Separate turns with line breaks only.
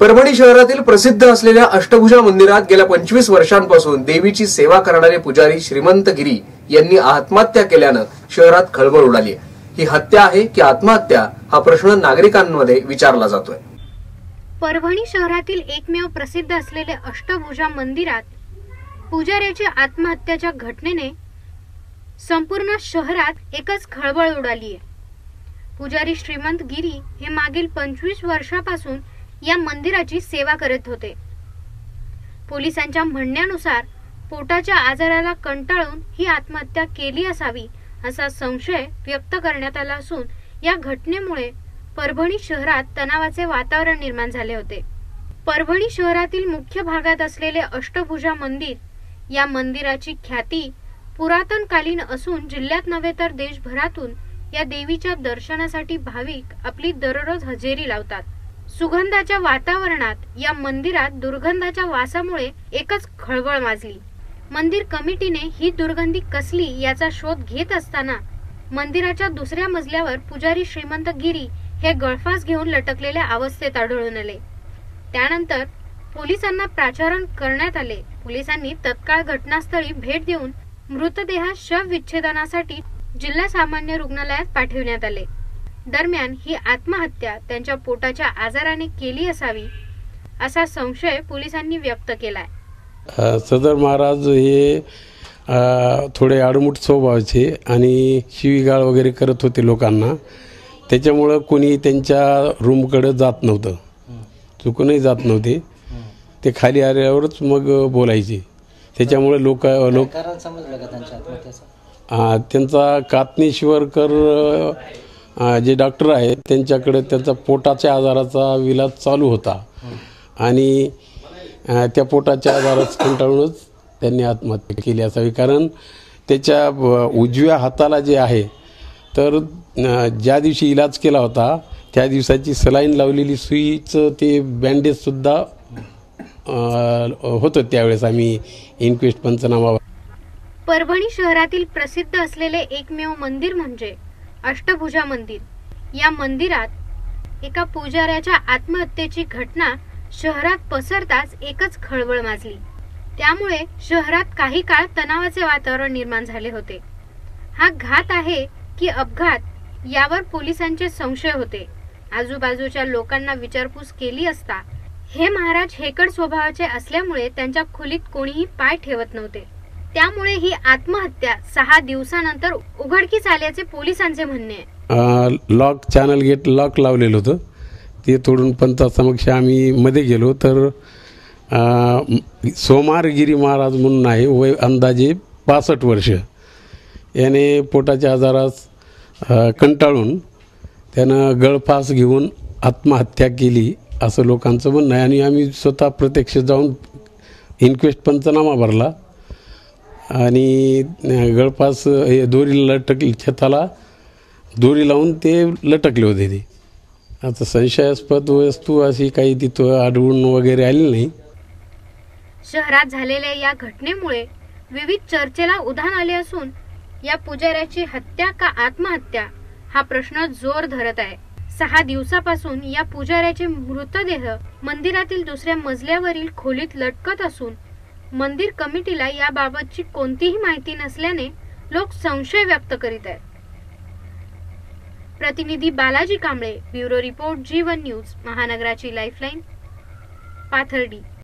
परभणी शहरातील प्रसिद्ध असलेल्या अष्टभुजा मंदिरात गेल्या पंचवीस वर्षांपासून देवीची सेवा करणारे पुजारी श्रीमंत गिरी यांनी आत्महत्या केल्यानं शहरात खळबळ उडाली ही हत्या आहे की आत्महत्या हा प्रश्न नागरिकांमध्ये विचारला जातोय.
परभणी शहरातील एकमेव प्रसिद्ध असलेले अष्टभुजा मंदिरात पुजाऱ्याच्या आत्महत्याच्या घटनेने संपूर्ण शहरात एकच खळबळ उडाली आहे. पुजारी श्रीमंत गिरी हे मागील पंचवीस वर्षापासून या मंदिराची सेवा करत होते. पोलिसांच्या म्हणण्यानुसार पोटाच्या आजाराला कंटाळून ही आत्महत्या केली असावी असा संशय व्यक्त करण्यात आला असून या घटनेमुळे परभणी शहरात तणावाचे वातावरण निर्माण झाले होते. परभणी शहरातील मुख्य भागात असलेले अष्टभुजा मंदिर या मंदिराची ख्याती पुरातनकालीन असून जिल्ह्यात नव्हे तर देशभरातून या देवीच्या दर्शनासाठी भाविक आपली दररोज हजेरी लावतात. सुगंधाच्या वातावरणात या मंदिरात दुर्गंधाच्या वासामुळे एकच खळबळ माजली. मंदिर कमिटीने ही दुर्गंधी कसली याचा शोध घेत असताना मंदिराच्या दुसऱ्या मजल्यावर पुजारी श्रीमंत गिरी हे गळफास घेऊन लटकलेल्या अवस्थेत आढळून आले. त्यानंतर पोलिसांना प्राचारण करण्यात आले. पोलिसांनी तत्काळ घटनास्थळी भेट देऊन मृतदेह शव विच्छेदनासाठी जिल्हा सामान्य रुग्णालयात पाठविण्यात आले. दरम्यान ही आत्महत्या त्यांच्या पोटाच्या आजाराने केली असावी असा संशय पोलिसांनी व्यक्त केलाय.
सदर महाराज हे थोडे आडमुठ स्वभावाचे आणि शिवीगाळ वगैरे करत होते लोकांना. त्याच्यामुळं कोणी त्यांच्या रूमकडं जात नव्हतं. चुकूनही जात नव्हते. ते खाली आल्यावरच मग बोलायचे. त्याच्यामुळे लोक लोक
कारण समजलं का त्यांच्या आत्महत्येचं?
अ, त्यांचा कातनेश्वरकर जे डॉक्टर आहेत त्यांच्याकडे त्यांचा पोटाच्या आजाराचा विलाज चालू होता. आणि त्या पोटाच्या आजारात कंटाळूनच त्यांनी आत्महत्या केली असावी. कारण त्याच्या उजव्या हाताला जे आहे तर ज्या दिवशी इलाज केला होता त्या दिवसाची सलाईन लावलेली सुईचं ते बँडेजसुद्धा होतं त्यावेळेस आम्ही इन्क्वेस्ट पंचनामा
परभणी शहरातील प्रसिद्ध असलेले एकमेव मंदिर म्हणजे अष्टभुजा मंदिर. या मंदिरात एका पुजाऱ्याच्या आत्महत्येची घटना शहरात पसरताच एकच खळबळ माजली. त्यामुळे शहरात काही काळ तणावाचे वातावरण निर्माण झाले होते. हा घात आहे की अपघात यावर पोलिसांचे संशय होते. आजूबाजूच्या लोकांना विचारपूस केली असता हे महाराज हेकड स्वभावाचे असल्यामुळे त्यांच्या खोलीत कोणीही पाय ठेवत नव्हते. त्यामुळे ही आत्महत्या सहा दिवसानंतर उघडकीस आल्याचे पोलिसांचे म्हणणे आहे.
लॉक चॅनल गेट लॉक लावलेलं होतं. ते तोडून पंचासमक्ष आम्ही मध्ये गेलो तर सोमारगिरी महाराज म्हणून आहे वय अंदाजे पासष्ट वर्ष. याने पोटाच्या आजारास कंटाळून त्यानं गळफास घेऊन आत्महत्या केली असं लोकांचं म्हणणं आहे. आणि आम्ही स्वतः प्रत्यक्ष जाऊन इन्क्वेस्ट पंचनामा भरला. आणि गळपास हे दोरी लटकली छताला दोरी लावून ते लटकले होते ते. आता संशयास्पद वस्तू अशी काही तिथं आढळून वगैरे आली नाही.
शहरात झालेल्या या घटनेमुळे विविध चर्चेला उधाण आले असून या पुजाऱ्याची हत्या का आत्महत्या हा प्रश्न जोर धरत आहे. सहा दिवसापासून या पुजाऱ्याचे मृतदेह मंदिरातील दुसऱ्या मजल्यावरील खोलीत लटकत असून मंदिर कमिटीला याबाबतची कोणतीही माहिती नसल्याने लोक संशय व्यक्त करीत आहेत. प्रतिनिधी Balaji Kamble bureau report Jeevan news महानगराची lifeline Pathardi.